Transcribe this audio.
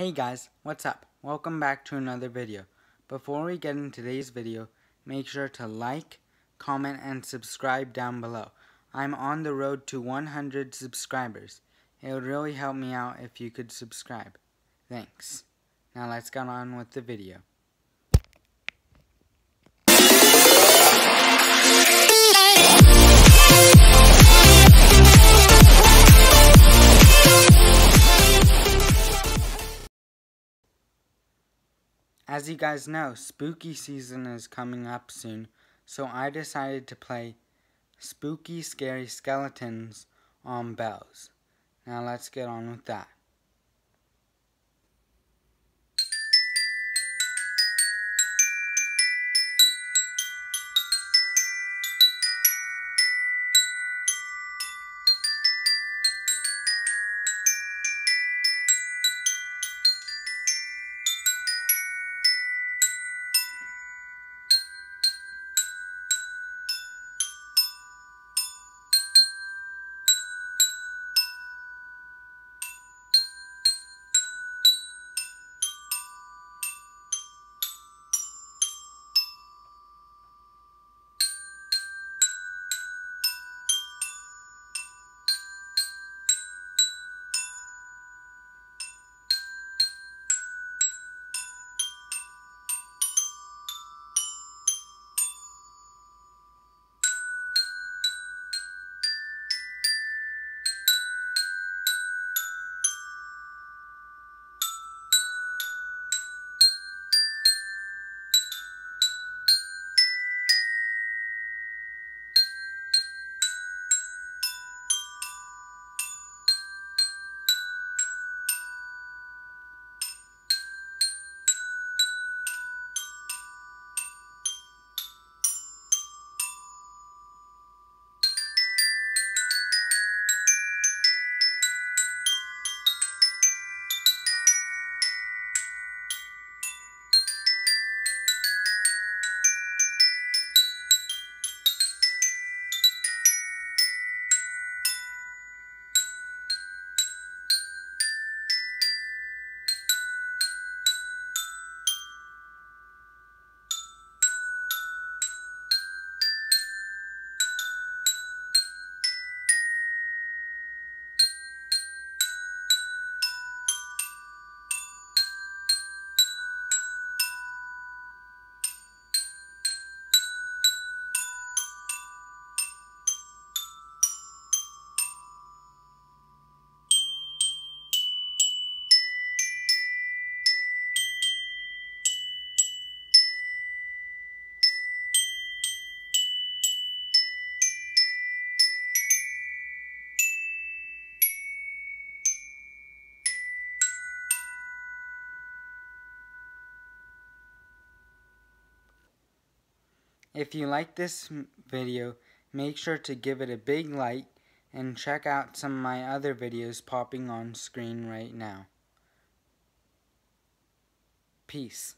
Hey guys, what's up? Welcome back to another video. Before we get into today's video, make sure to like, comment, and subscribe down below. I'm on the road to 100 subscribers. It would really help me out if you could subscribe. Thanks. Now let's get on with the video. As you guys know, spooky season is coming up soon, so I decided to play Spooky Scary Skeletons on Bells. Now let's get on with that. If you like this video, make sure to give it a big like and check out some of my other videos popping on screen right now. Peace.